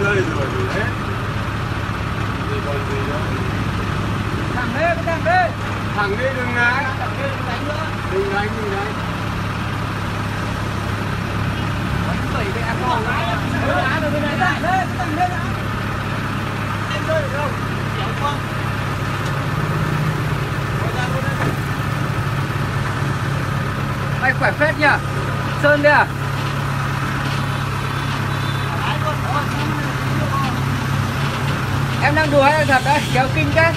thẳng đi thẳng đi thẳng đi đừng ngái thẳng đi đừng đánh nữa đừng đánh đừng đánh bảy cái ác còn nữa đá rồi bên này thẳng lên thẳng lên đã em rơi được không kéo không Mày khỏe phết nhỉ Sơn đi à? Em đang đùa hay là thật đấy Kéo kinh cái.